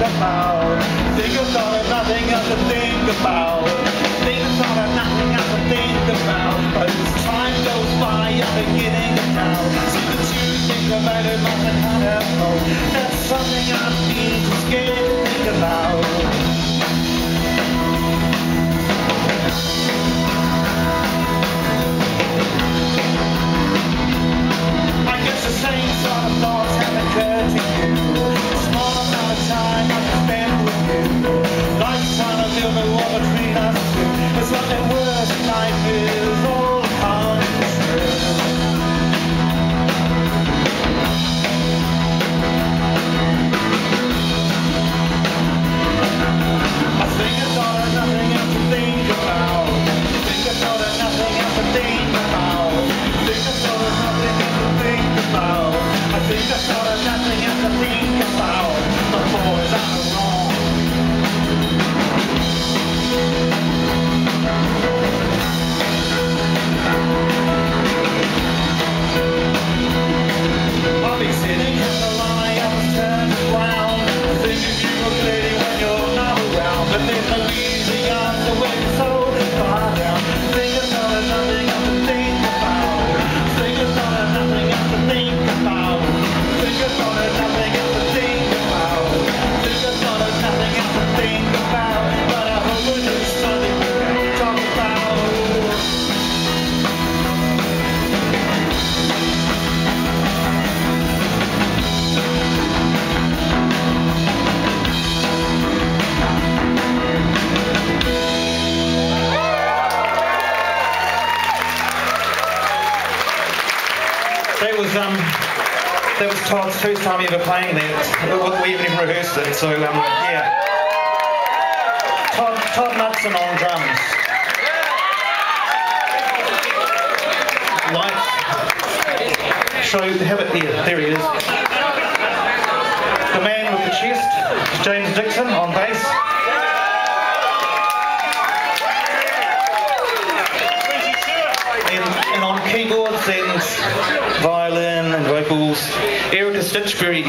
about. Think of thought of nothing else to think about. Think of thought of nothing else to think about. But as time goes by, I'm beginning to doubt. See the two think about it kind of hope. That's something I'm feeling too scared to think about. That was um, that was Todd's first time ever playing that. We haven't even rehearsed it, so um, yeah. Todd Todd Knudson on drums. Lights. Show have it there. There he is. The man with the chest, James Dickson on bass. And, and and violin and vocals, Erica Stichbury